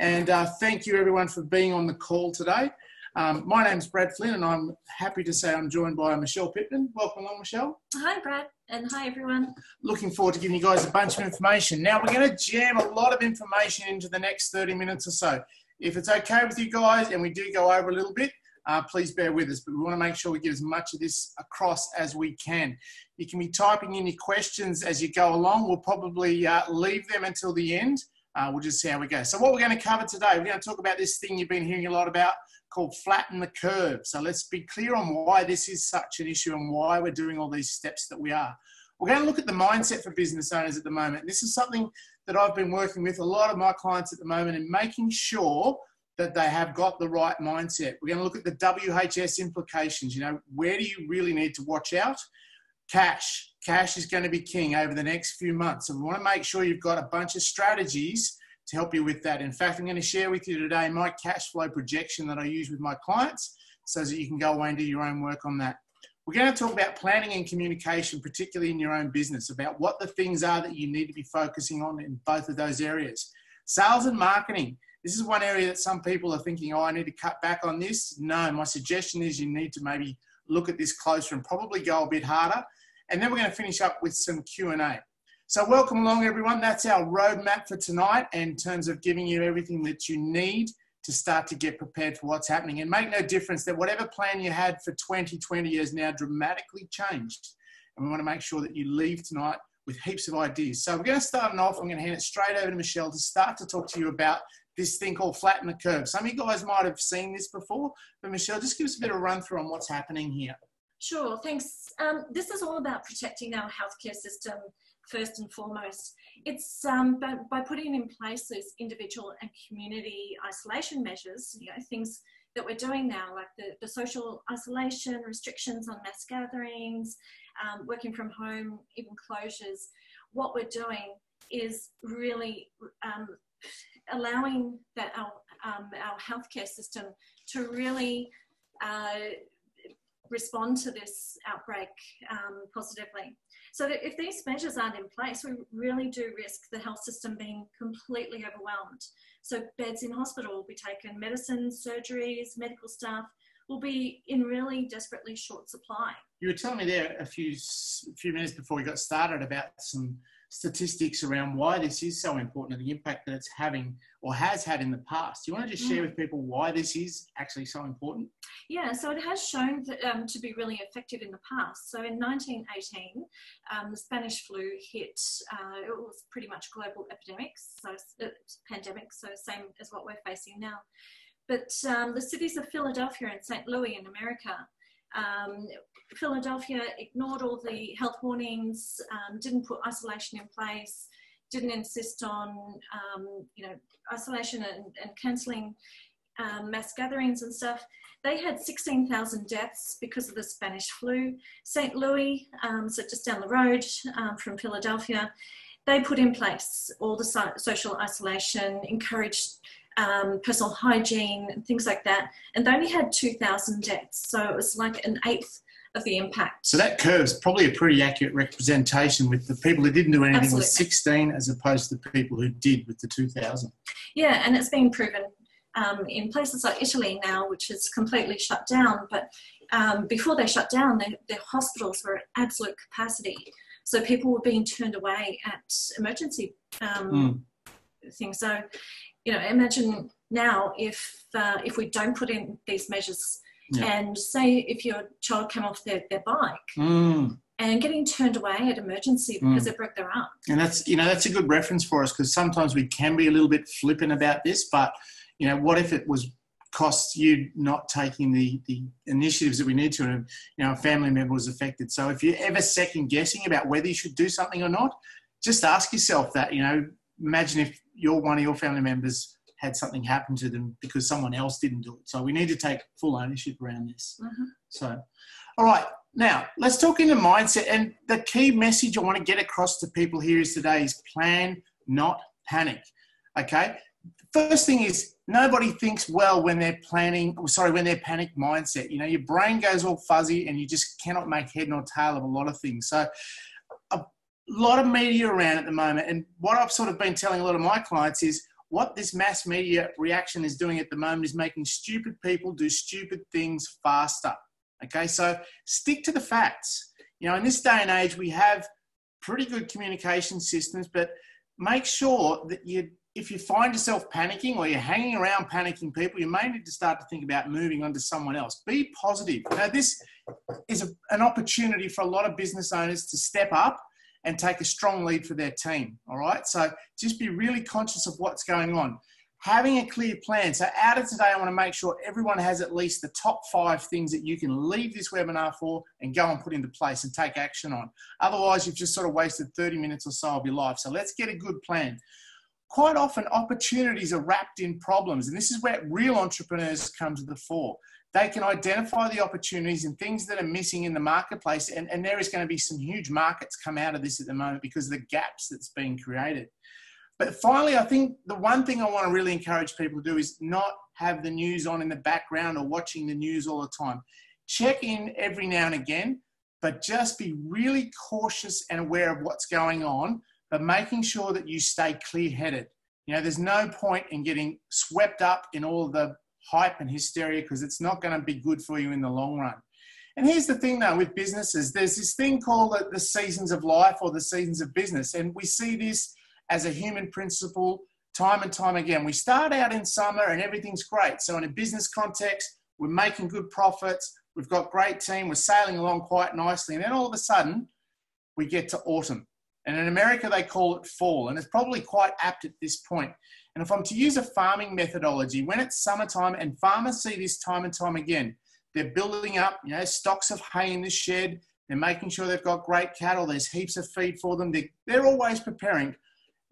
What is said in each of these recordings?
And uh, thank you everyone for being on the call today. Um, my name's Brad Flynn, and I'm happy to say I'm joined by Michelle Pittman. Welcome along, Michelle. Hi, Brad, and hi, everyone. Looking forward to giving you guys a bunch of information. Now, we're going to jam a lot of information into the next 30 minutes or so. If it's okay with you guys, and we do go over a little bit, uh, please bear with us. But we want to make sure we get as much of this across as we can. You can be typing in your questions as you go along. We'll probably uh, leave them until the end. Uh, we'll just see how we go. So what we're going to cover today, we're going to talk about this thing you've been hearing a lot about called flatten the curve. So let's be clear on why this is such an issue and why we're doing all these steps that we are. We're going to look at the mindset for business owners at the moment. This is something that I've been working with a lot of my clients at the moment and making sure that they have got the right mindset. We're going to look at the WHS implications. You know, where do you really need to watch out? Cash. Cash is going to be king over the next few months. And we want to make sure you've got a bunch of strategies to help you with that. In fact, I'm going to share with you today my cash flow projection that I use with my clients so that you can go away and do your own work on that. We're going to talk about planning and communication, particularly in your own business, about what the things are that you need to be focusing on in both of those areas. Sales and marketing. This is one area that some people are thinking, oh, I need to cut back on this. No, my suggestion is you need to maybe look at this closer and probably go a bit harder. And then we're going to finish up with some Q&A. So welcome along everyone. That's our roadmap for tonight in terms of giving you everything that you need to start to get prepared for what's happening. And make no difference that whatever plan you had for 2020 has now dramatically changed. And we want to make sure that you leave tonight with heaps of ideas. So we're going to start off. I'm going to hand it straight over to Michelle to start to talk to you about this thing called flatten the curve. Some of you guys might have seen this before, but Michelle, just give us a bit of a run through on what's happening here. Sure, thanks. Um, this is all about protecting our healthcare system first and foremost. It's um, by, by putting in place those individual and community isolation measures, you know, things that we're doing now, like the, the social isolation, restrictions on mass gatherings, um, working from home, even closures. What we're doing is really um, allowing that our, um, our healthcare system to really uh, respond to this outbreak um, positively. So if these measures aren't in place, we really do risk the health system being completely overwhelmed. So beds in hospital will be taken, medicine, surgeries, medical staff will be in really desperately short supply. You were telling me there a few, a few minutes before we got started about some statistics around why this is so important and the impact that it's having or has had in the past. Do you want to just share mm. with people why this is actually so important? Yeah, so it has shown that, um, to be really effective in the past. So in 1918, um, the Spanish flu hit, uh, it was pretty much global epidemics, so uh, pandemic, so same as what we're facing now. But um, the cities of Philadelphia and St. Louis in America um, Philadelphia ignored all the health warnings, um, didn't put isolation in place, didn't insist on um, you know isolation and, and cancelling um, mass gatherings and stuff. They had 16,000 deaths because of the Spanish flu. St. Louis, um, so just down the road um, from Philadelphia, they put in place all the so social isolation, encouraged um, personal hygiene, and things like that. And they only had 2,000 deaths. So it was like an eighth of the impact. So that curve's probably a pretty accurate representation with the people who didn't do anything Absolutely. with 16 as opposed to the people who did with the 2,000. Yeah, and it's been proven um, in places like Italy now, which is completely shut down. But um, before they shut down, their, their hospitals were at absolute capacity. So people were being turned away at emergency um, mm. things. So you know, imagine now if uh, if we don't put in these measures, yeah. and say if your child came off their, their bike. Mm. And getting turned away at emergency because mm. they broke their arm. And that's you know that's a good reference for us because sometimes we can be a little bit flippant about this, but you know what if it was costs you not taking the, the initiatives that we need to and you know a family member was affected so if you're ever second guessing about whether you should do something or not just ask yourself that you know imagine if your one of your family members had something happen to them because someone else didn't do it. So we need to take full ownership around this. Mm-hmm. So, all right, now let's talk into mindset. And the key message I want to get across to people here is today is plan, not panic. Okay. First thing is nobody thinks well when they're planning, sorry, when they're panic mindset. You know, your brain goes all fuzzy and you just cannot make head nor tail of a lot of things. So a lot of media around at the moment. And what I've sort of been telling a lot of my clients is what this mass media reaction is doing at the moment is making stupid people do stupid things faster. Okay, so stick to the facts. You know, in this day and age, we have pretty good communication systems, but make sure that you, if you find yourself panicking or you're hanging around panicking people, you may need to start to think about moving on to someone else. Be positive. Now, this is a, an opportunity for a lot of business owners to step up and take a strong lead for their team. All right. So just be really conscious of what's going on. Having a clear plan. So, out of today, I want to make sure everyone has at least the top five things that you can leave this webinar for and go and put into place and take action on. Otherwise, you've just sort of wasted 30 minutes or so of your life. So, let's get a good plan. Quite often, opportunities are wrapped in problems, and this is where real entrepreneurs come to the fore they can identify the opportunities and things that are missing in the marketplace. And, and there is going to be some huge markets come out of this at the moment because of the gaps that's being created. But finally, I think the one thing I want to really encourage people to do is not have the news on in the background or watching the news all the time. Check in every now and again, but just be really cautious and aware of what's going on, but making sure that you stay clear headed. You know, there's no point in getting swept up in all the hype and hysteria because it's not going to be good for you in the long run. And here's the thing though with businesses, there's this thing called the seasons of life or the seasons of business. And we see this as a human principle time and time again. We start out in summer and everything's great. So in a business context, we're making good profits, we've got great team, we're sailing along quite nicely. And then all of a sudden, we get to autumn. And in America, they call it fall. And it's probably quite apt at this point. And if I'm to use a farming methodology, when it's summertime, and farmers see this time and time again, they're building up, you know, stocks of hay in the shed. They're making sure they've got great cattle. There's heaps of feed for them. They're, they're always preparing.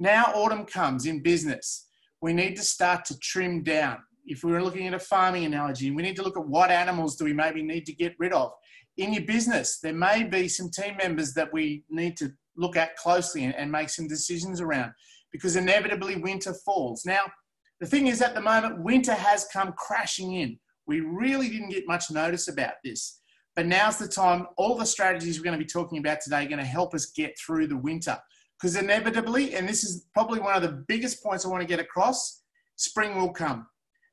Now autumn comes in business. We need to start to trim down. If we were looking at a farming analogy, we need to look at what animals do we maybe need to get rid of. In your business, there may be some team members that we need to look at closely and, and make some decisions around because inevitably winter falls. Now, the thing is, at the moment, winter has come crashing in. We really didn't get much notice about this. But now's the time, all the strategies we're going to be talking about today are going to help us get through the winter. Because inevitably, and this is probably one of the biggest points I want to get across, spring will come.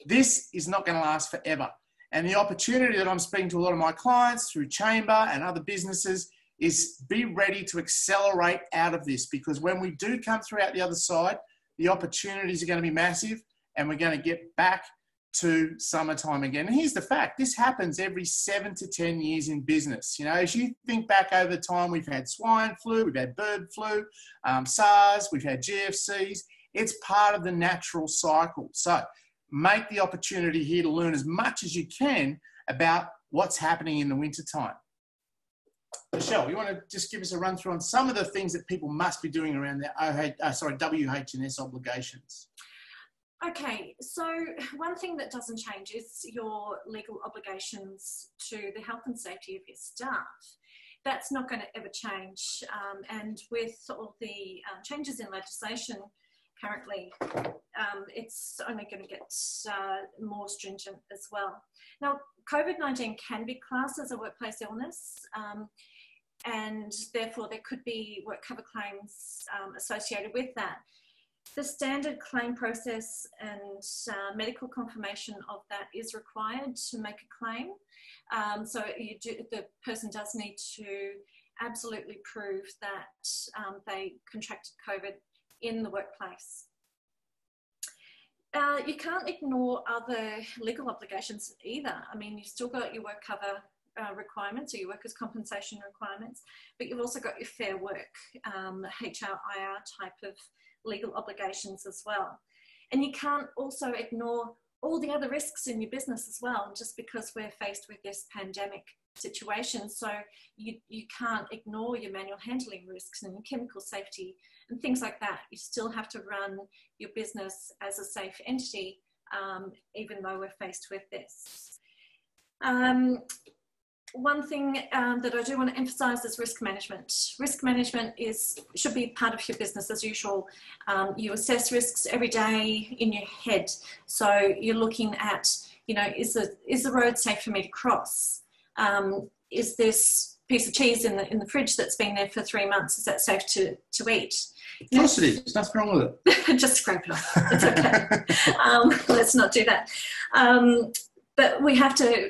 This is not going to last forever. And the opportunity that I'm speaking to a lot of my clients through Chamber and other businesses is be ready to accelerate out of this because when we do come through out the other side, the opportunities are going to be massive and we're going to get back to summertime again. And here's the fact this happens every seven to 10 years in business. You know, as you think back over time, we've had swine flu, we've had bird flu, um, SARS, we've had GFCs. It's part of the natural cycle. So make the opportunity here to learn as much as you can about what's happening in the wintertime. Michelle, you want to just give us a run through on some of the things that people must be doing around their OH, uh, sorry, WHS obligations? Okay, so one thing that doesn't change is your legal obligations to the health and safety of your staff. That's not going to ever change. Um, and with all the uh, changes in legislation currently, um, it's only going to get uh, more stringent as well. Now, COVID 19 can be classed as a workplace illness. Um, and therefore there could be work cover claims um, associated with that. The standard claim process and uh, medical confirmation of that is required to make a claim. Um, so do, the person does need to absolutely prove that um, they contracted COVID in the workplace. Uh, you can't ignore other legal obligations either. I mean, you've still got your work cover uh, requirements or your workers' compensation requirements, but you've also got your fair work, um, HRIR type of legal obligations as well. And you can't also ignore all the other risks in your business as well, just because we're faced with this pandemic situation. So you, you can't ignore your manual handling risks and your chemical safety and things like that. You still have to run your business as a safe entity, um, even though we're faced with this. Um, one thing um, that I do want to emphasize is risk management. Risk management is should be part of your business as usual. Um, you assess risks every day in your head. So you're looking at, you know, is the, is the road safe for me to cross? Um, is this piece of cheese in the in the fridge that's been there for three months. Is that safe to to eat? Of course it is. Nothing wrong with it. Just scrape it off. It's okay. um, let's not do that. Um, but we have to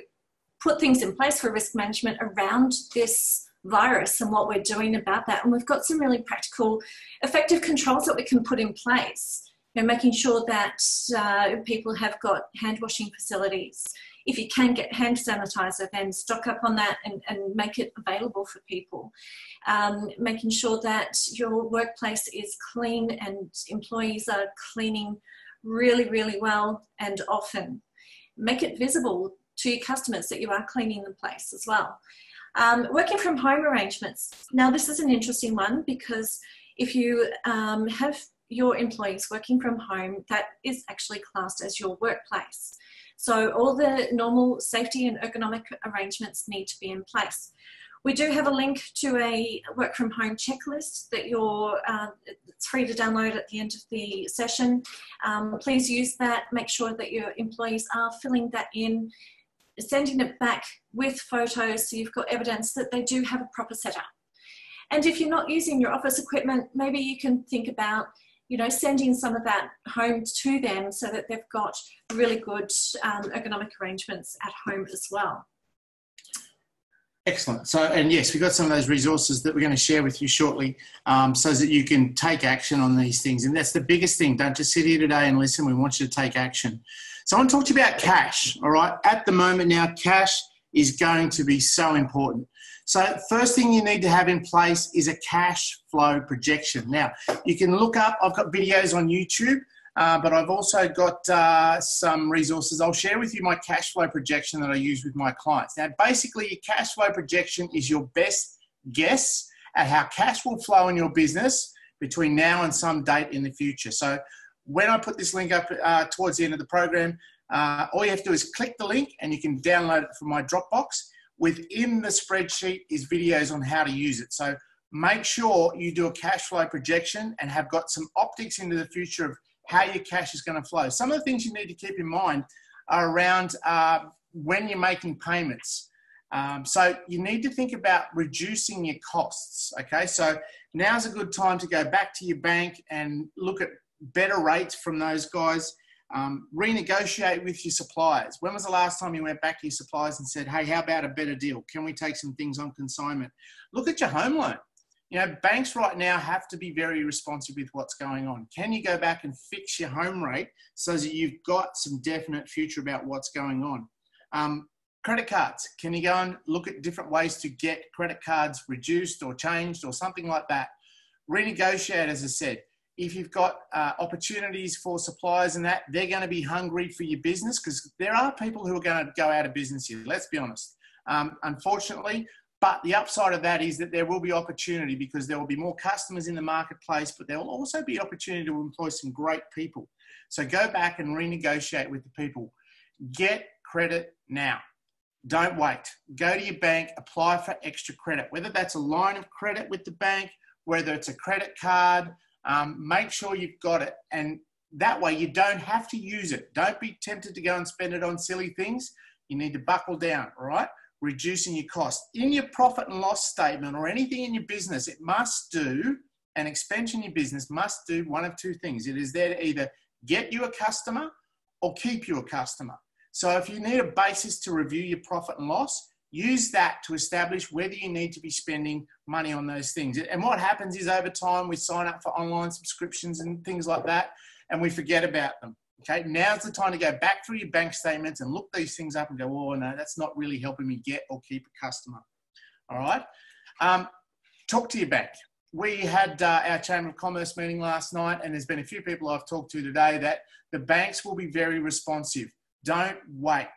put things in place for risk management around this virus and what we're doing about that. And we've got some really practical, effective controls that we can put in place. You know, making sure that uh, people have got hand washing facilities. If you can get hand sanitizer, then stock up on that and, and make it available for people. Um, making sure that your workplace is clean and employees are cleaning really, really well and often. Make it visible to your customers that you are cleaning the place as well. Um, working from home arrangements. Now, this is an interesting one because if you um, have your employees working from home, that is actually classed as your workplace. So all the normal safety and ergonomic arrangements need to be in place. We do have a link to a work from home checklist that you're, uh, it's free to download at the end of the session. Um, please use that, make sure that your employees are filling that in sending it back with photos so you've got evidence that they do have a proper setup. And if you're not using your office equipment, maybe you can think about you know, sending some of that home to them so that they've got really good um, ergonomic arrangements at home as well. Excellent. So, and yes, we've got some of those resources that we're going to share with you shortly um, so that you can take action on these things. And that's the biggest thing. Don't just sit here today and listen. We want you to take action. So I want to talk to you about cash. All right. At the moment now, cash is going to be so important. So first thing you need to have in place is a cash flow projection. Now you can look up. I've got videos on YouTube. Uh, but I've also got uh, some resources. I'll share with you my cash flow projection that I use with my clients. Now, basically, your cash flow projection is your best guess at how cash will flow in your business between now and some date in the future. So, when I put this link up uh, towards the end of the program, uh, all you have to do is click the link and you can download it from my Dropbox. Within the spreadsheet is videos on how to use it. So make sure you do a cash flow projection and have got some optics into the future of how your cash is going to flow. Some of the things you need to keep in mind are around uh, when you're making payments. Um, so you need to think about reducing your costs. Okay, so now's a good time to go back to your bank and look at better rates from those guys. Um, renegotiate with your suppliers. When was the last time you went back to your suppliers and said, "Hey, how about a better deal? Can we take some things on consignment?" Look at your home loan you know, banks right now have to be very responsive with what's going on. Can you go back and fix your home rate so that you've got some definite future about what's going on? Um, credit cards. Can you go and look at different ways to get credit cards reduced or changed or something like that? Renegotiate, as I said. If you've got uh, opportunities for suppliers and that, they're going to be hungry for your business because there are people who are going to go out of business here. Let's be honest. Um, unfortunately, but the upside of that is that there will be opportunity because there will be more customers in the marketplace, but there will also be opportunity to employ some great people. So go back and renegotiate with the people. Get credit now. Don't wait. Go to your bank, apply for extra credit, whether that's a line of credit with the bank, whether it's a credit card, um, make sure you've got it. And that way you don't have to use it. Don't be tempted to go and spend it on silly things. You need to buckle down, all right? reducing your cost. In your profit and loss statement or anything in your business, it must do, an expense in your business must do one of two things. It is there to either get you a customer or keep you a customer. So if you need a basis to review your profit and loss, use that to establish whether you need to be spending money on those things. And what happens is over time, we sign up for online subscriptions and things like that, and we forget about them. Okay, now's the time to go back through your bank statements and look these things up and go, oh, no, that's not really helping me get or keep a customer. All right, um, talk to your bank. We had uh, our Chamber of Commerce meeting last night, and there's been a few people I've talked to today that the banks will be very responsive. Don't wait,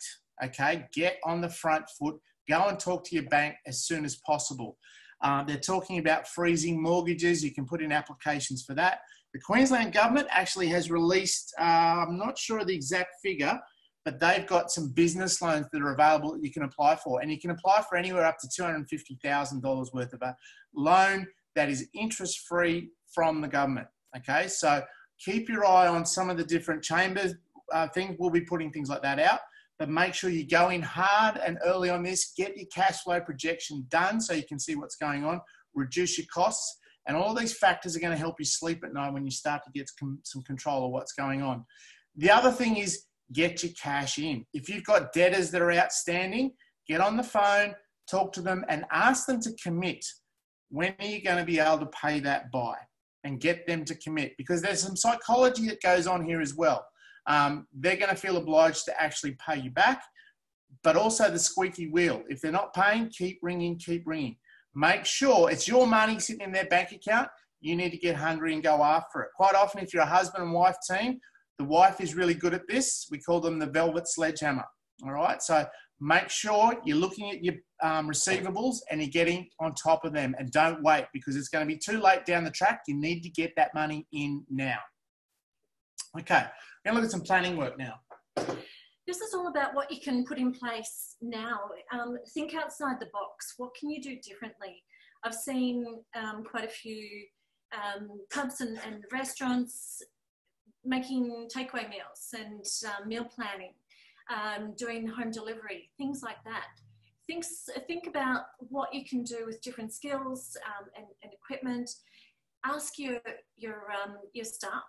okay? Get on the front foot. Go and talk to your bank as soon as possible. Uh, they're talking about freezing mortgages. You can put in applications for that. The Queensland government actually has released, uh, I'm not sure the exact figure, but they've got some business loans that are available that you can apply for. And you can apply for anywhere up to $250,000 worth of a loan that is interest free from the government. Okay, so keep your eye on some of the different chambers uh, things. We'll be putting things like that out. But make sure you go in hard and early on this. Get your cash flow projection done so you can see what's going on, reduce your costs, and all these factors are going to help you sleep at night when you start to get some control of what's going on. The other thing is get your cash in. If you've got debtors that are outstanding, get on the phone, talk to them, and ask them to commit. When are you going to be able to pay that by? And get them to commit because there's some psychology that goes on here as well. Um, they're going to feel obliged to actually pay you back, but also the squeaky wheel. If they're not paying, keep ringing, keep ringing. Make sure it's your money sitting in their bank account. You need to get hungry and go after it. Quite often, if you're a husband and wife team, the wife is really good at this. We call them the velvet sledgehammer. All right. So make sure you're looking at your um, receivables and you're getting on top of them and don't wait because it's going to be too late down the track. You need to get that money in now. Okay. We're going to look at some planning work now. This is all about what you can put in place now. Um, think outside the box. What can you do differently? I've seen um, quite a few um, pubs and, and restaurants making takeaway meals and um, meal planning, um, doing home delivery, things like that. Think, think about what you can do with different skills and, and, equipment. Ask your, your, um, your staff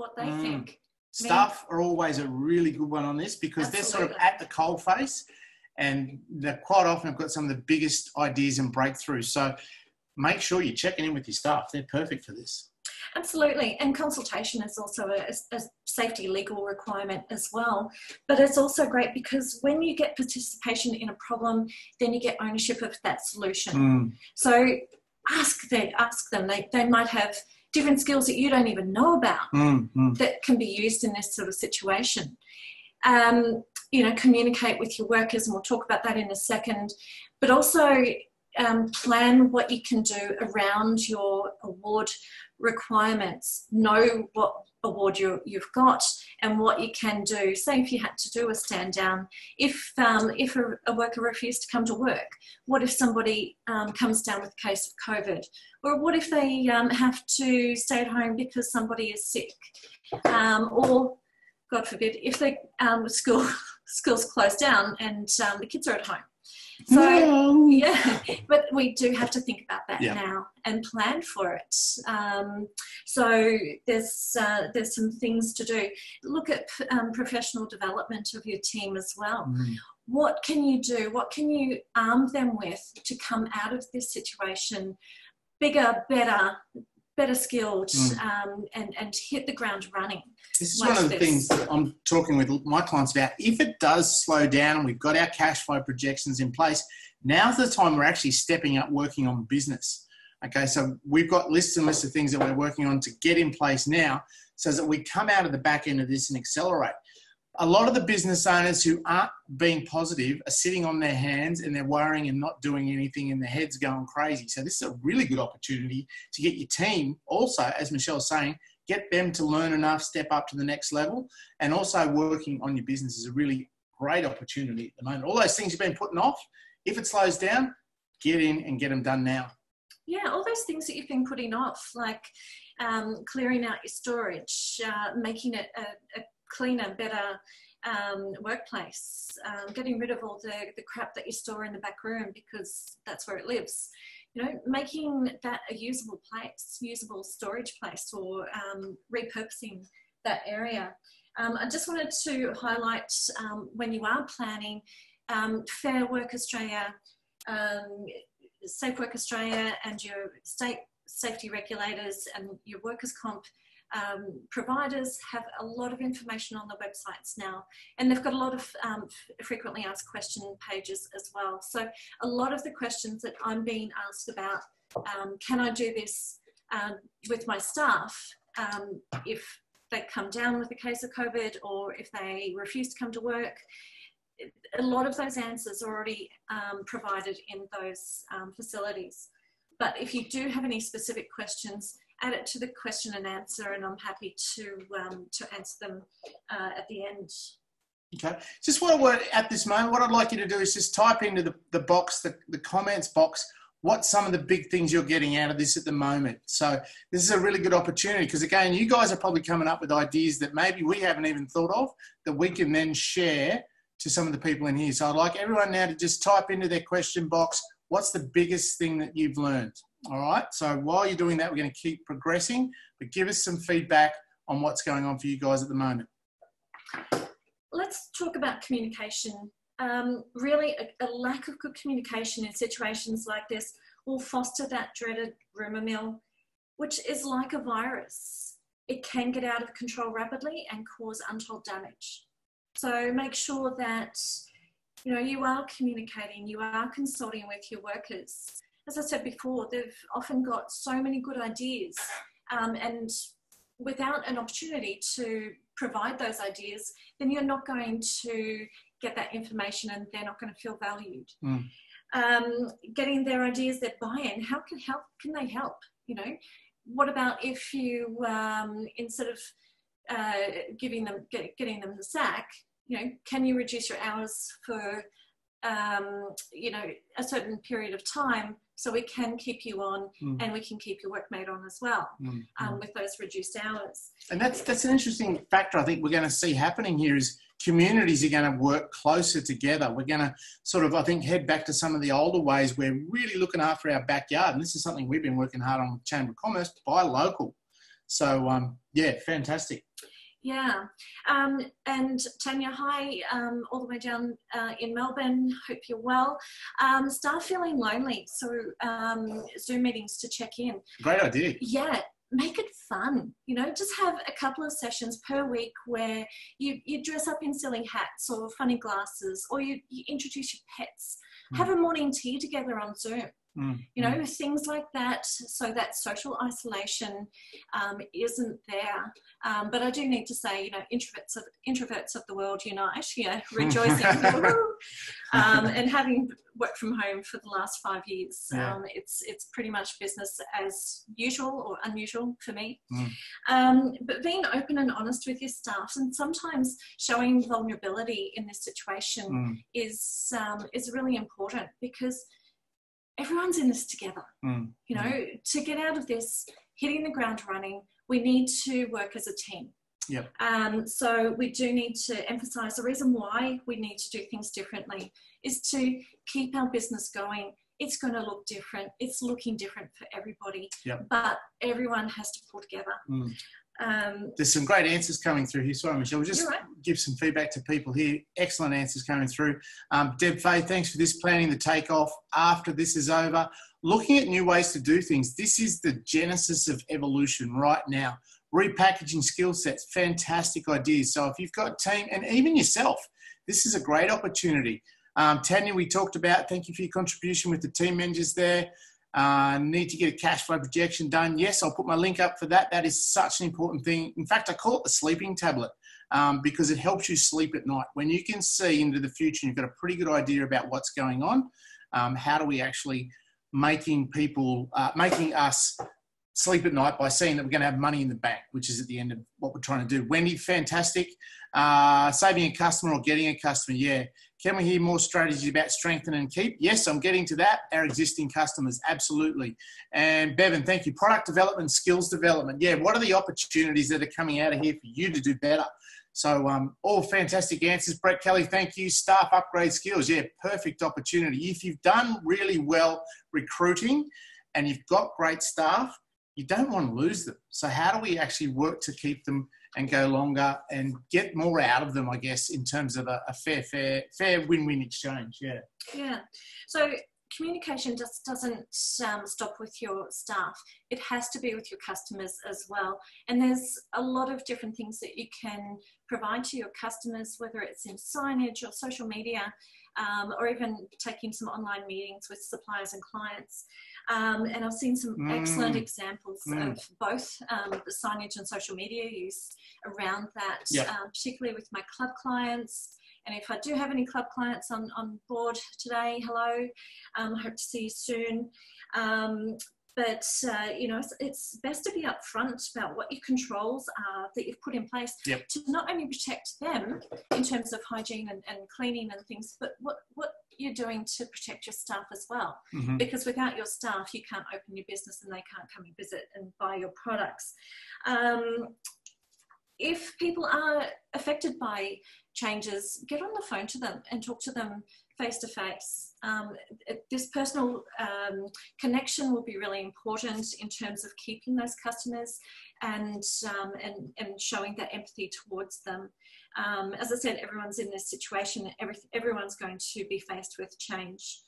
what they mm. think. Staff are always a really good one on this because Absolutely. they're sort of at the coal face and they quite often have got some of the biggest ideas and breakthroughs. So make sure you're checking in with your staff. They're perfect for this. Absolutely, and consultation is also a, a, safety legal requirement as well. But it's also great because when you get participation in a problem, then you get ownership of that solution. Mm. So ask them, ask them. They, they might have different skills that you don't even know about mm, mm. that can be used in this sort of situation. Um, you know, communicate with your workers, and we'll talk about that in a second. But also um, plan what you can do around your award requirements, know what award you have got and what you can do. Say if you had to do a stand down, if, um, if a, a, worker refused to come to work, what if somebody um, comes down with a case of COVID? Or what if they um, have to stay at home because somebody is sick? Um, or, God forbid, if the um, school, schools closed down and um, the kids are at home? So no. yeah, but we do have to think about that yeah. now and plan for it. Um, so there's uh, there's some things to do. Look at um, professional development of your team as well. Mm. What can you do? What can you arm them with to come out of this situation bigger, better, better skilled mm. um, and, and hit the ground running. This is one of the this. things that I'm talking with my clients about. If it does slow down and we've got our cash flow projections in place, now's the time we're actually stepping up working on business. Okay, so we've got lists and lists of things that we're working on to get in place now so that we come out of the back end of this and accelerate a lot of the business owners who aren't being positive are sitting on their hands and they're worrying and not doing anything and their head's going crazy. So this is a really good opportunity to get your team also, as Michelle's saying, get them to learn enough, step up to the next level, and also working on your business is a really great opportunity at the moment. All those things you've been putting off, if it slows down, get in and get them done now. Yeah, all those things that you've been putting off, like um, clearing out your storage, uh, making it a, a cleaner, better um, workplace, um, getting rid of all the, the crap that you store in the back room because that's where it lives. You know, making that a usable place, usable storage place, or um, repurposing that area. Um, I just wanted to highlight um, when you are planning um, Fair Work Australia, Safe Work Australia, and your state safety regulators and your workers' comp um, providers have a lot of information on the websites now, and they've got a lot of um, frequently asked question pages as well. So a lot of the questions that I'm being asked about, um, can I do this um, with my staff um, if they come down with a case of COVID or if they refuse to come to work, a lot of those answers are already um, provided in those facilities. But if you do have any specific questions, add it to the question and answer, and I'm happy to um, to answer them uh, at the end. Okay. Just what I at this moment, what I'd like you to do is just type into the, the box, the, the comments box, what some of the big things you're getting out of this at the moment. So this is a really good opportunity because again, you guys are probably coming up with ideas that maybe we haven't even thought of that we can then share to some of the people in here. So I'd like everyone now to just type into their question box, what's the biggest thing that you've learned? All right. So while you're doing that, we're going to keep progressing, but give us some feedback on what's going on for you guys at the moment. Let's talk about communication. Um, really, a, a, lack of good communication in situations like this will foster that dreaded rumour mill, which is like a virus. It can get out of control rapidly and cause untold damage. So make sure that you know you are communicating, you are consulting with your workers. As I said before, they've often got so many good ideas, um, and without an opportunity to provide those ideas, then you're not going to get that information, and they're not going to feel valued. Mm. Um, getting their ideas, their buy-in. How can help? Can they help? You know, what about if you um, instead of uh, giving them get, getting them the sack you know can you reduce your hours for um, you know a certain period of time so we can keep you on mm. and we can keep your workmate on as well mm. um, with those reduced hours. And that's that's an interesting factor i think we're going to see happening here is communities are going to work closer together. We're going to sort of i think head back to some of the older ways we're really looking after our backyard. And this is something we've been working hard on with chamber of commerce buy local. So um, yeah fantastic yeah. Um, and Tanya, hi, um, all the way down uh, in Melbourne. Hope you're well. Um, start feeling lonely. So, um, Zoom meetings to check in. Great idea. Yeah. Make it fun, you know, just have a couple of sessions per week where you, you dress up in silly hats or funny glasses or you, you introduce your pets. Mm. Have a morning tea together on Zoom Mm, you know, mm. things like that, so that social isolation um, isn't there. Um, but I do need to say, you know, introverts of introverts of the world unite, yeah, rejoicing, um, and having worked from home for the last five years, yeah. Um, it's it's pretty much business as usual or unusual for me. Mm. Um, but being open and honest with your staff, and sometimes showing vulnerability in this situation mm. is um, is really important because everyone's in this together. Mm. You know, mm. to get out of this, hitting the ground running, we need to work as a team. Yep. Um, so we do need to emphasize the reason why we need to do things differently is to keep our business going. It's going to look different. It's looking different for everybody. Yep. But everyone has to pull together. Mm. Um, There's some great answers coming through here. Sorry, Michelle. We'll just right. give some feedback to people here. Excellent answers coming through. Um, Deb Fay, thanks for this planning the takeoff after this is over. Looking at new ways to do things. This is the genesis of evolution right now. Repackaging skill sets, fantastic ideas. So if you've got team and even yourself, this is a great opportunity. Um, Tanya, we talked about, thank you for your contribution with the team managers there. Uh, need to get a cash flow projection done. Yes, I'll put my link up for that. That is such an important thing. In fact, I call it the sleeping tablet um, because it helps you sleep at night. When you can see into the future, you've got a pretty good idea about what's going on. Um, how do we actually making people, uh, making us sleep at night by seeing that we're going to have money in the bank, which is at the end of what we're trying to do. Wendy, fantastic. Uh, saving a customer or getting a customer, yeah. Can we hear more strategies about strengthen and keep? Yes, I'm getting to that. Our existing customers, absolutely. And Bevan, thank you. Product development, skills development. Yeah, what are the opportunities that are coming out of here for you to do better? So, um, all fantastic answers. Brett Kelly, thank you. Staff upgrade skills. Yeah, perfect opportunity. If you've done really well recruiting and you've got great staff, you don't want to lose them. So, how do we actually work to keep them and go longer and get more out of them, I guess, in terms of a, a fair, fair, fair win-win exchange. Yeah. Yeah. So communication just doesn't um, stop with your staff. It has to be with your customers as well. And there's a lot of different things that you can provide to your customers, whether it's in signage or social media, um, or even taking some online meetings with suppliers and clients. Um, and I've seen some mm. excellent examples mm. of both um, the signage and social media use around that, yep. um, particularly with my club clients. And if I do have any club clients on, on board today, hello, um, hope to see you soon. Um, but uh, you know it's, it's, best to be upfront about what your controls are that you've put in place yep. to not only protect them in terms of hygiene and, and, cleaning and things but what what you're doing to protect your staff as well mm-hmm. because without your staff you can't open your business and they can't come and visit and buy your products um, if people are affected by changes, get on the phone to them and talk to them face to face. This personal um, connection will be really important in terms of keeping those customers and, um, and, and showing that empathy towards them. Um, as I said, everyone's in this situation, every, everyone's going to be faced with change.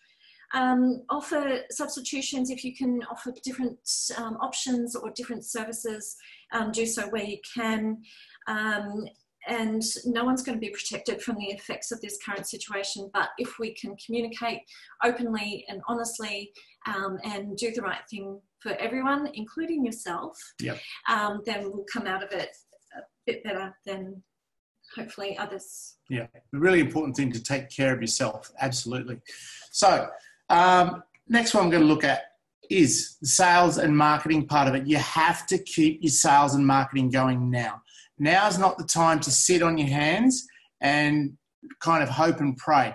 Um, offer substitutions if you can offer different um, options or different services, um, do so where you can. Um, and no one's going to be protected from the effects of this current situation. But if we can communicate openly and honestly um, and do the right thing for everyone, including yourself, yep. um, then we'll come out of it a bit better than hopefully others. Yeah, really important thing to take care of yourself. Absolutely. So, um, next one I'm going to look at is the sales and marketing part of it. You have to keep your sales and marketing going now. Now's not the time to sit on your hands and kind of hope and pray.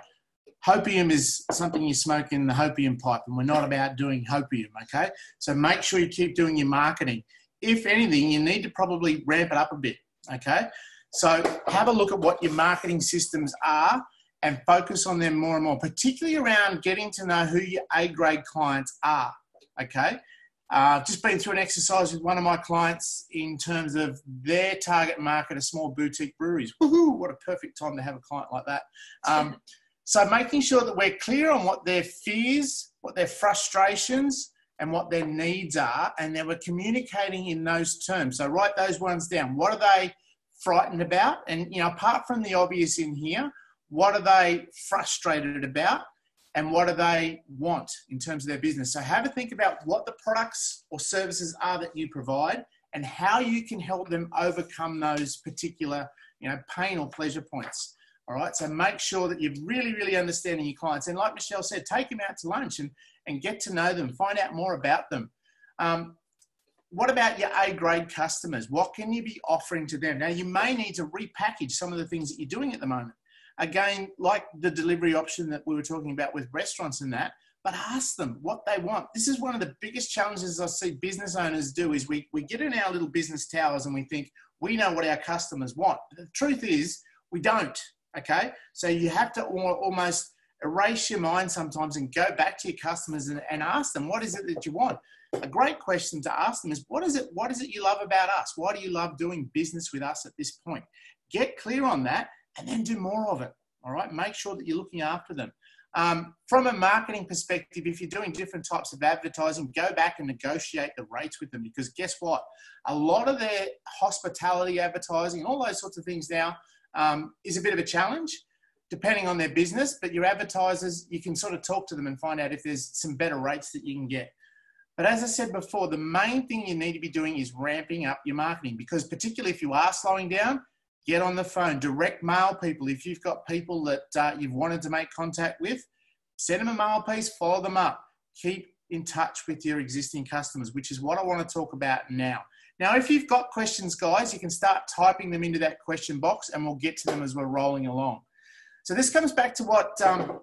Hopium is something you smoke in the hopium pipe, and we're not about doing hopium, okay? So make sure you keep doing your marketing. If anything, you need to probably ramp it up a bit, okay? So have a look at what your marketing systems are and focus on them more and more, particularly around getting to know who your A grade clients are, okay? Uh, just been through an exercise with one of my clients in terms of their target market are small boutique breweries. Woohoo! What a perfect time to have a client like that. Um, so making sure that we're clear on what their fears, what their frustrations, and what their needs are, and then we're communicating in those terms. So write those ones down. What are they frightened about? And you know, apart from the obvious in here, what are they frustrated about? and what do they want in terms of their business. So have a think about what the products or services are that you provide and how you can help them overcome those particular, you know, pain or pleasure points. All right. So make sure that you're really, really understanding your clients. And like Michelle said, take them out to lunch and, and get to know them, find out more about them. Um, what about your A grade customers? What can you be offering to them? Now, you may need to repackage some of the things that you're doing at the moment again, like the delivery option that we were talking about with restaurants and that, but ask them what they want. This is one of the biggest challenges I see business owners do is we, we get in our little business towers and we think we know what our customers want. But the truth is we don't, okay? So you have to almost erase your mind sometimes and go back to your customers and, and ask them, what is it that you want? A great question to ask them is, what is it, what is it you love about us? Why do you love doing business with us at this point? Get clear on that and then do more of it. All right, make sure that you're looking after them. Um, from a marketing perspective, if you're doing different types of advertising, go back and negotiate the rates with them because guess what? A lot of their hospitality advertising, all those sorts of things now, um, is a bit of a challenge depending on their business. But your advertisers, you can sort of talk to them and find out if there's some better rates that you can get. But as I said before, the main thing you need to be doing is ramping up your marketing because, particularly if you are slowing down, get on the phone, direct mail people. If you've got people that uh, you've wanted to make contact with, send them a mail piece, follow them up. Keep in touch with your existing customers, which is what I want to talk about now. Now, if you've got questions, guys, you can start typing them into that question box and we'll get to them as we're rolling along. So this comes back to what um,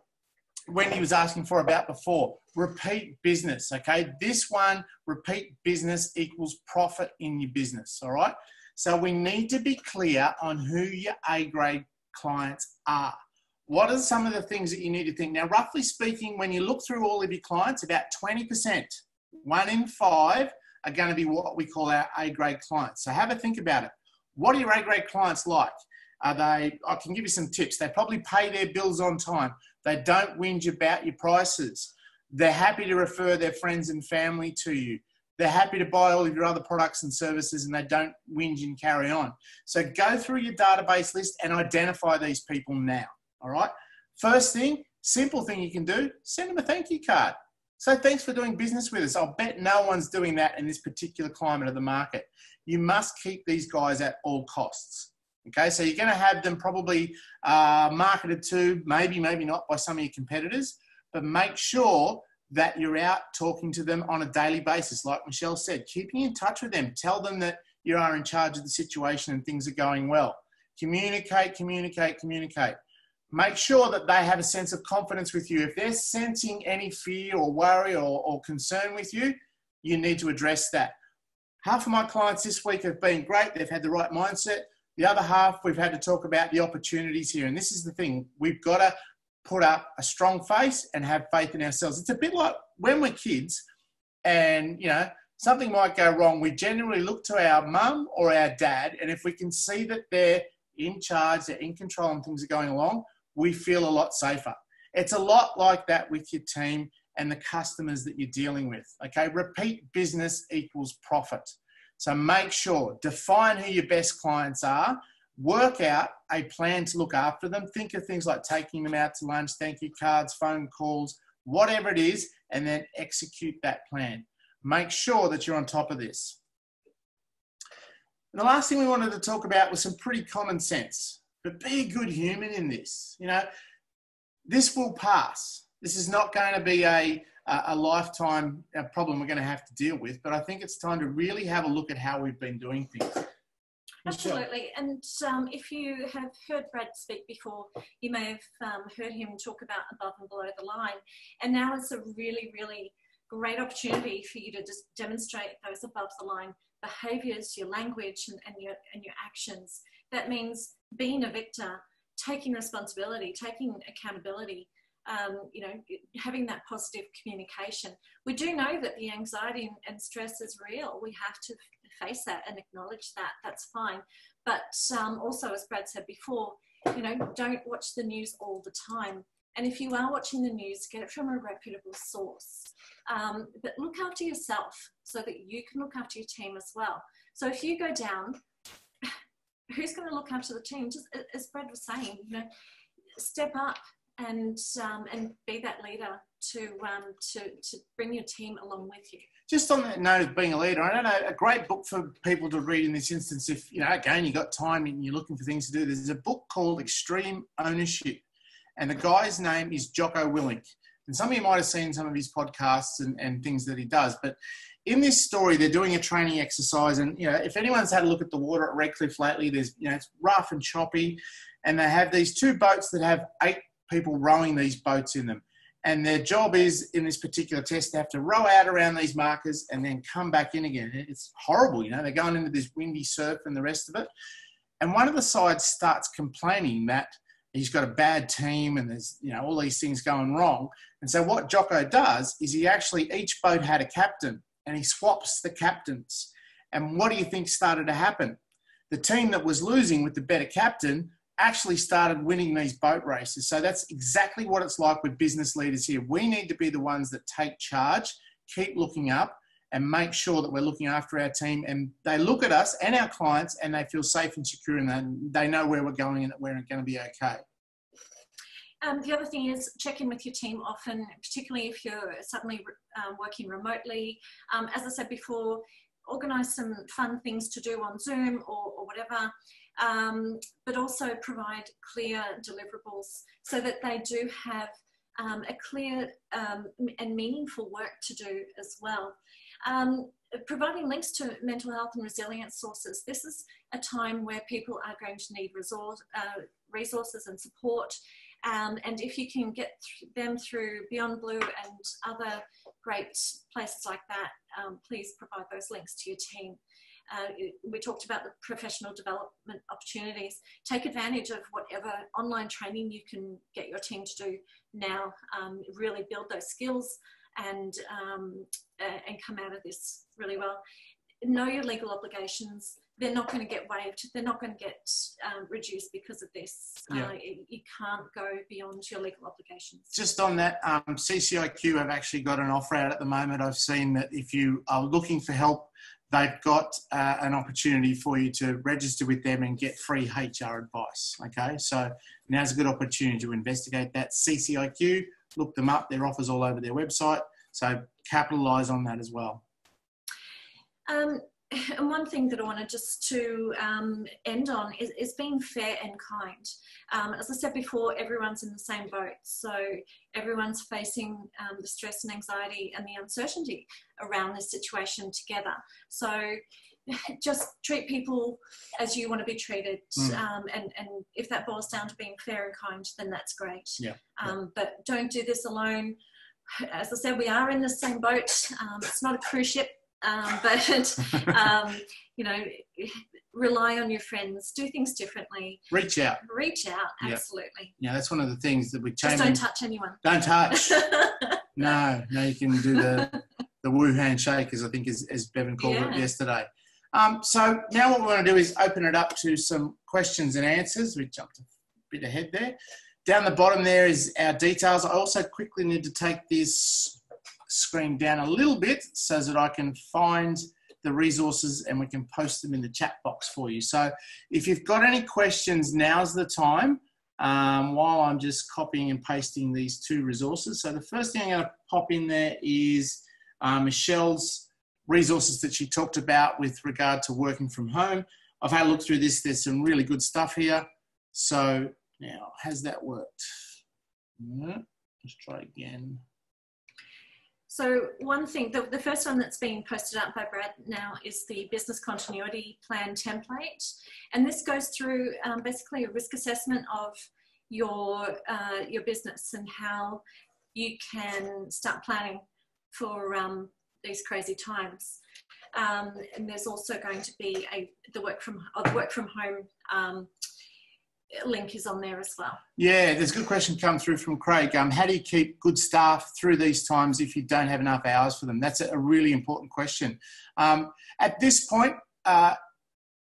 Wendy was asking for about before. Repeat business, okay? This one, repeat business equals profit in your business, all right? So we need to be clear on who your A grade clients are. What are some of the things that you need to think? Now, roughly speaking, when you look through all of your clients, about 20%, one in five, are going to be what we call our A grade clients. So have a think about it. What are your A grade clients like? They, I can give you some tips. They probably pay their bills on time. They don't whinge about your prices. They're happy to refer their friends and family to you. They're happy to buy all of your other products and services and they don't whinge and carry on. So go through your database list and identify these people now. All right. First thing, simple thing you can do, send them a thank you card. So thanks for doing business with us. I'll bet no one's doing that in this particular climate of the market. You must keep these guys at all costs. Okay, so you're going to have them probably uh, marketed to, maybe, maybe not by some of your competitors, but make sure that you're out talking to them on a daily basis. Like Michelle said, keeping in touch with them. Tell them that you are in charge of the situation and things are going well. Communicate, communicate, communicate. Make sure that they have a sense of confidence with you. If they're sensing any fear or worry or, or concern with you, you need to address that. Half of my clients this week have been great. They've had the right mindset. The other half, we've had to talk about the opportunities here. And this is the thing we've got to put up a strong face and have faith in ourselves. It's a bit like when we're kids and, you know, something might go wrong. We generally look to our mum or our dad. And if we can see that they're in charge, they're in control, and things are going along, we feel a lot safer. It's a lot like that with your team and the customers that you're dealing with. Okay, repeat business equals profit. So make sure, define who your best clients are, work out a plan to look after them. Think of things like taking them out to lunch, thank you cards, phone calls, whatever it is, and then execute that plan. Make sure that you're on top of this. And the last thing we wanted to talk about was some pretty common sense, but be a good human in this. You know, this will pass. This is not going to be a, a lifetime problem we're going to have to deal with, but I think it's time to really have a look at how we've been doing things. Absolutely. And um, if you have heard Brad speak before, you may have um, heard him talk about above and below the line. And now it's a really, really great opportunity for you to just demonstrate those above the line behaviors, your language, and, and, your, and your actions. That means being a victor, taking responsibility, taking accountability, um, you know, having that positive communication. We do know that the anxiety and stress is real. We have to face that and acknowledge that. That's fine. But um, also, as Brad said before, you know, don't watch the news all the time. And if you are watching the news, get it from a reputable source. Um, but look after yourself so that you can look after your team as well. So if you go down, who's going to look after the team? Just as Brad was saying, you know, step up and um, and be that leader to um, to to bring your team along with you. Just on that note of being a leader, I know a great book for people to read in this instance. If you know, again, you got time and you're looking for things to do. There's a book called Extreme Ownership, and the guy's name is Jocko Willink. And some of you might have seen some of his podcasts and, and things that he does. But in this story, they're doing a training exercise, and you know, if anyone's had a look at the water at Redcliffe lately, there's you know, it's rough and choppy, and they have these two boats that have eight people rowing these boats in them. And their job is in this particular test to have to row out around these markers and then come back in again. It's horrible, you know, they're going into this windy surf and the rest of it. And one of the sides starts complaining that he's got a bad team and there's, you know, all these things going wrong. And so what Jocko does is he actually, each boat had a captain and he swaps the captains. And what do you think started to happen? The team that was losing with the better captain actually started winning these boat races. So that's exactly what it's like with business leaders here. We need to be the ones that take charge, keep looking up, and make sure that we're looking after our team. And they look at us and our clients and they feel safe and secure and they know where we're going and that we're going to be okay. Um, the other thing is check in with your team often, particularly if you're suddenly um, working remotely. Um, as I said before, organise some fun things to do on Zoom or, or whatever um, but also provide clear deliverables so that they do have um, a clear um, and meaningful work to do as well. Um, providing links to mental health and resilience sources. This is a time where people are going to need resource, uh, resources and support. Um, and if you can get th them through Beyond Blue and other great places like that, um, please provide those links to your team. Uh, we talked about the professional development opportunities. Take advantage of whatever online training you can get your team to do now. Um, really build those skills and um, uh, and come out of this really well. Know your legal obligations. They're not going to get waived. They're not going to get um, reduced because of this. Yeah. Uh, you can't go beyond your legal obligations. Just on that, um, CCIQ have actually got an offer out at the moment. I've seen that if you are looking for help they've got uh, an opportunity for you to register with them and get free HR advice. Okay, so now's a good opportunity to investigate that. CCIQ, look them up, their offers all over their website. So capitalize on that as well. Um, and one thing that I wanted just to um, end on is, is, being fair and kind. Um, as I said before, everyone's in the same boat, so everyone's facing um, the stress and anxiety and the uncertainty around this situation together. So just treat people as you want to be treated, mm. and and if that boils down to being fair and kind, then that's great. Yeah. Um, but don't do this alone. As I said, we are in the same boat. Um, it's not a cruise ship um, but um, you know, rely on your friends, do things differently, Reach out. reach out. Absolutely. Yeah, that's one of the things that we change. don't touch anyone. Don't touch. No, no, you can do the the Wuhan shake, as I think as, as Bevan called it yesterday. Um, so now what we want to do is open it up to some questions and answers. We jumped a bit ahead there. Down the bottom there is our details. I also quickly need to take this screen down a little bit so that I can find the resources and we can post them in the chat box for you. So if you've got any questions, now's the time um, while I'm just copying and pasting these two resources. So the first thing I'm going to pop in there is uh, Michelle's resources that she talked about with regard to working from home. I've had a look through this. There's some really good stuff here. So now, has that worked? Let's try again. So one thing, the, the first one that's being posted up by Brad now is the business continuity plan template. And this goes through um, basically a risk assessment of your, uh, your business and how you can start planning for um, these crazy times. Um, and there's also going to be a, the work from, uh, the work from home um, link is on there as well. Yeah, there's a good question come through from Craig. Um, how do you keep good staff through these times if you don't have enough hours for them? That's a really important question. Um, at this point, uh,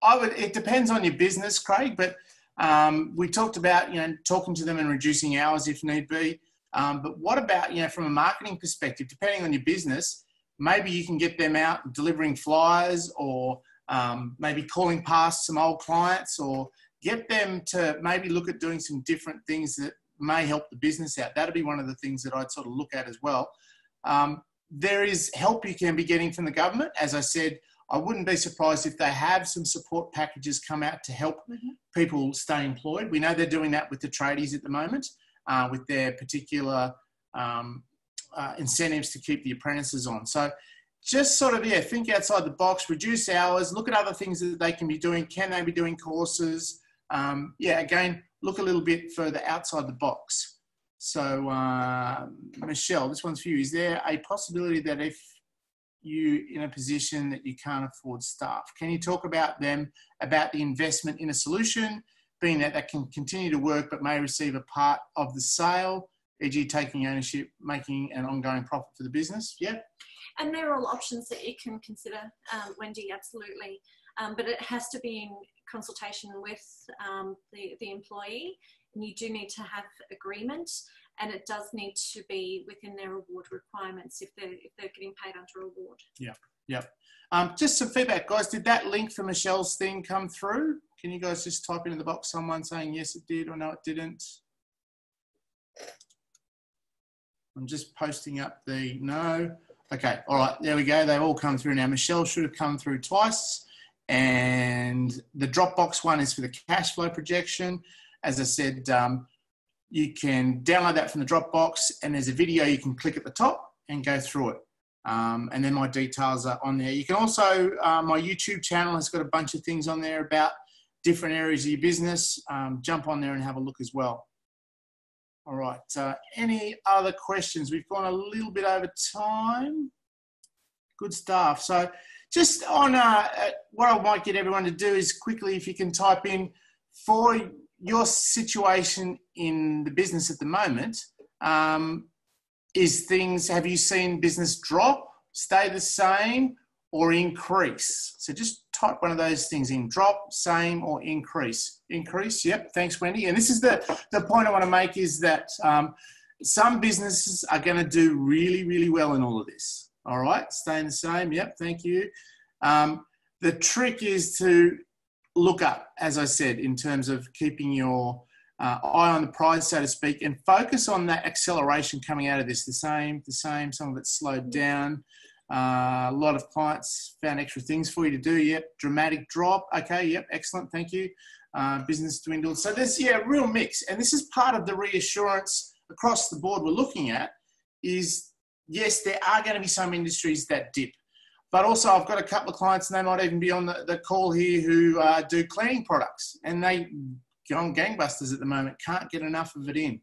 I would. It depends on your business, Craig. But um, we talked about you know talking to them and reducing hours if need be. Um, but what about you know from a marketing perspective? Depending on your business, maybe you can get them out delivering flyers or um, maybe calling past some old clients or get them to maybe look at doing some different things that may help the business out. That'd be one of the things that I'd sort of look at as well. Um, there is help you can be getting from the government. As I said, I wouldn't be surprised if they have some support packages come out to help Mhm. people stay employed. We know they're doing that with the tradies at the moment, uh, with their particular um, uh, incentives to keep the apprentices on. So just sort of, yeah, think outside the box, reduce hours, look at other things that they can be doing. Can they be doing courses? Um, yeah, again, look a little bit further outside the box. So, uh, Michelle, this one's for you. Is there a possibility that if you in a position that you can't afford staff, can you talk about them about the investment in a solution, being that that can continue to work but may receive a part of the sale, e.g., taking ownership, making an ongoing profit for the business? Yeah. And they're all options that you can consider, um, Wendy, absolutely. Um, but it has to be in consultation with um, the, the employee. And you do need to have agreement and it does need to be within their award requirements if they're, if they're getting paid under award. Yep. Um, just some feedback, guys. Did that link for Michelle's thing come through? Can you guys just type into the box someone saying yes, it did, or no, it didn't? I'm just posting up the no. Okay, all right, there we go. They've all come through now. Michelle should have come through twice. And the Dropbox one is for the cash flow projection. As I said, um, you can download that from the Dropbox, and there's a video you can click at the top and go through it. Um, and then my details are on there. You can also, uh, my YouTube channel has got a bunch of things on there about different areas of your business. Um, jump on there and have a look as well. All right. Uh, any other questions? We've gone a little bit over time. Good stuff. So, just on uh, uh, what I might get everyone to do is quickly, if you can type in for your situation in the business at the moment, um, is things, have you seen business drop, stay the same, or increase? So just type one of those things in drop, same, or increase. Increase, yep, thanks, Wendy. And this is the, the point I want to make is that um, some businesses are going to do really, really well in all of this. All right, staying the same, yep, thank you. Um, the trick is to look up, as I said, in terms of keeping your uh, eye on the prize, so to speak, and focus on that acceleration coming out of this. The same, the same. Some of it slowed down. Uh, a lot of clients found extra things for you to do. Yep, dramatic drop. Okay, yep, excellent. Thank you. Uh, business dwindled. So there's yeah, real mix, and this is part of the reassurance across the board we're looking at. Is yes, there are going to be some industries that dip. But also, I've got a couple of clients, and they might even be on the, the call here who uh, do cleaning products, and they go on gangbusters at the moment. Can't get enough of it in.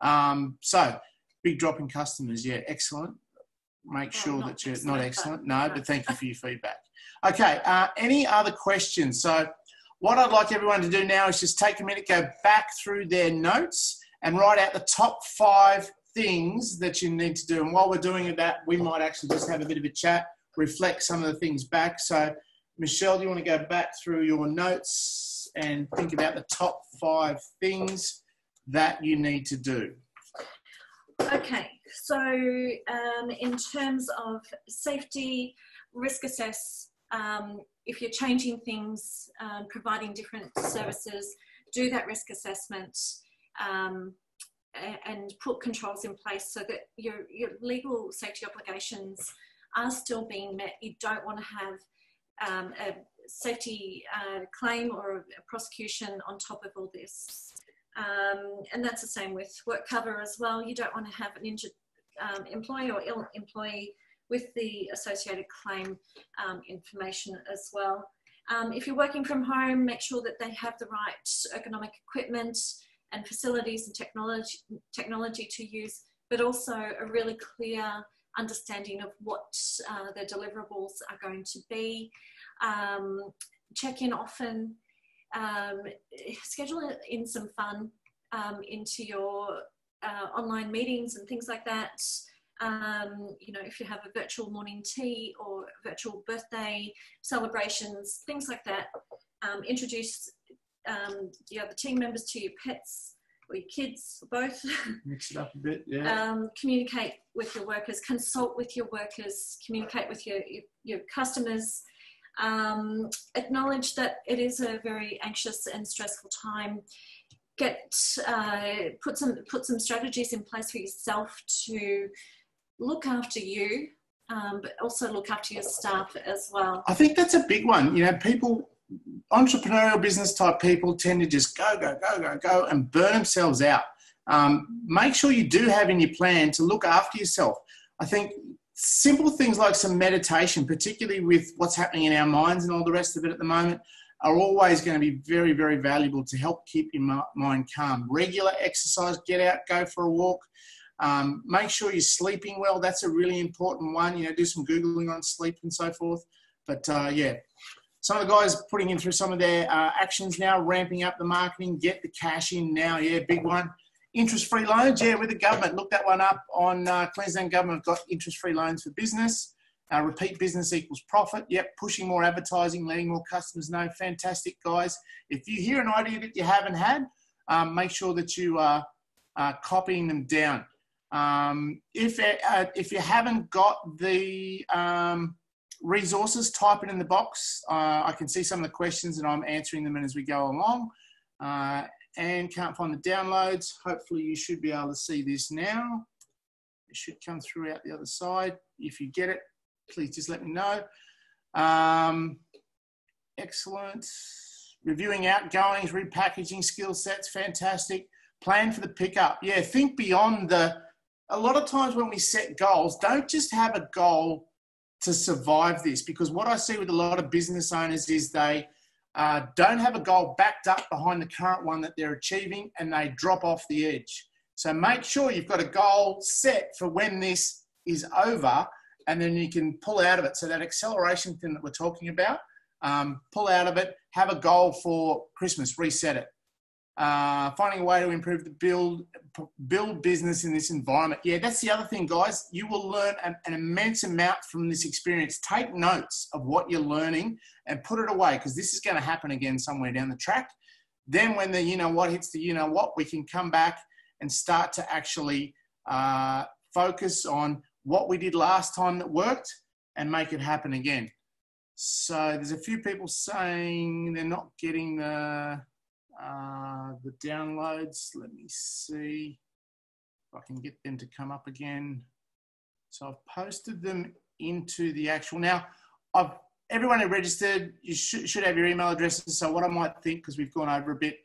Um, so, big drop in customers. Yeah, excellent. Make Oh, sure that you're excellent, not but- excellent. No, but thank you for your feedback. Okay. Uh, any other questions? So, What I'd like everyone to do now is just take a minute, go back through their notes and write out the top five things that you need to do. And while we're doing that, we might actually just have a bit of a chat, reflect some of the things back. So, Michelle, do you want to go back through your notes and think about the top five things that you need to do? Okay, so um, in terms of safety, risk assess, um, if you're changing things, um, providing different services, do that risk assessment um, and put controls in place so that your, your legal safety obligations are still being met. You don't want to have um, a safety uh, claim or a prosecution on top of all this. Um, and that's the same with work cover as well. You don't want to have an injured um, employee or ill employee with the associated claim um, information as well. Um, if you're working from home, make sure that they have the right ergonomic equipment and facilities and technology, technology to use, but also a really clear understanding of what uh, their deliverables are going to be. Um, check in often, um, schedule in some fun um, into your uh, online meetings and things like that. Um, you know, if you have a virtual morning tea or virtual birthday celebrations, things like that. Um, introduce um, the other team members to your pets or your kids, or both. Mix it up a bit, yeah. Um, communicate with your workers, consult with your workers, communicate with your, your, your customers. Um, acknowledge that it is a very anxious and stressful time get uh, put some put some strategies in place for yourself to look after you, um, but also look after your staff as well. I think that's a big one. You know, people, entrepreneurial business type people tend to just go, go, go, go, go and burn themselves out. Um, make sure you do have in your plan to look after yourself. I think simple things like some meditation, particularly with what's happening in our minds and all the rest of it at the moment, are always going to be very, very valuable to help keep your mind calm. Regular exercise, get out, go for a walk. Um, make sure you're sleeping well. That's a really important one. You know, do some Googling on sleep and so forth. But uh, yeah, some of the guys putting in through some of their uh, actions now, ramping up the marketing, get the cash in now. Yeah, big one. Interest-free loans, yeah, with the government. Look that one up on uh, Queensland government. Got interest-free loans for business. Uh, repeat business equals profit. Yep, pushing more advertising, letting more customers know. Fantastic, guys. If you hear an idea that you haven't had, um, make sure that you are uh, copying them down. Um, if, uh, if you haven't got the um, resources, type it in the box. Uh, I can see some of the questions and I'm answering them as we go along. Uh, and can't find the downloads. Hopefully you should be able to see this now. It should come through out the other side. If you get it, please just let me know. Um, excellent. Reviewing outgoings, repackaging skill sets, fantastic. Plan for the pickup. Yeah, think beyond the. A lot of times when we set goals, don't just have a goal to survive this because what I see with a lot of business owners is they uh, don't have a goal backed up behind the current one that they're achieving and they drop off the edge. So make sure you've got a goal set for when this is over and then you can pull out of it. So that acceleration thing that we're talking about, um, pull out of it, have a goal for Christmas, reset it. Uh, finding a way to improve the build build business in this environment. Yeah, that's the other thing, guys. You will learn an, an immense amount from this experience. Take notes of what you're learning and put it away because this is going to happen again somewhere down the track. Then, when the you know what hits the you know what, we can come back and start to actually uh, focus on what we did last time that worked and make it happen again. So there's a few people saying they're not getting the uh, the downloads. Let me see if I can get them to come up again. So I've posted them into the actual. Now, I've everyone who registered, you should, should have your email addresses. So what I might think, because we've gone over a bit,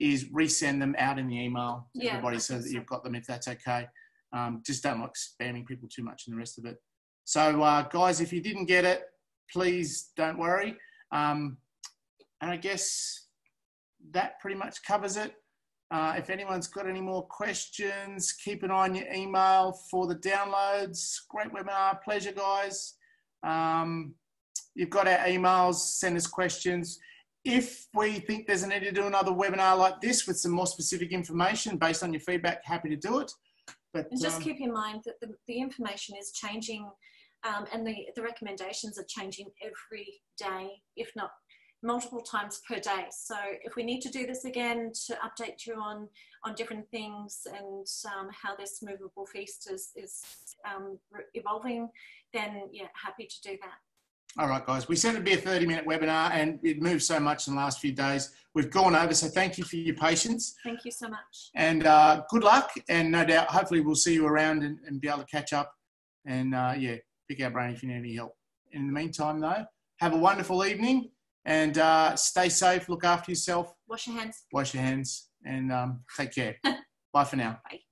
is resend them out in the email to yeah, everybody so that you've got them if that's okay. Um, just don't like spamming people too much and the rest of it. So, uh, guys, if you didn't get it, please don't worry. Um, and I guess that pretty much covers it. Uh, if anyone's got any more questions, keep an eye on your email for the downloads. Great webinar. Pleasure, guys. Um, you've got our emails. Send us questions. if we think there's a need to do another webinar like this with some more specific information based on your feedback, happy to do it. But And just um, keep in mind that the, the information is changing um, and the, the recommendations are changing every day, if not multiple times per day. So if we need to do this again to update you on, on different things and um, how this movable feast is, is um, evolving, then yeah, happy to do that. All right, guys. We said it'd be a 30 minute webinar and it moved so much in the last few days. We've gone over, so thank you for your patience Thank you so much. and uh, good luck. And no doubt, hopefully, we'll see you around and, and be able to catch up and, uh, yeah, pick our brain if you need any help. In the meantime, though, have a wonderful evening and uh, stay safe, look after yourself, Wash your hands. wash your hands, and um, take care. Bye for now. Bye.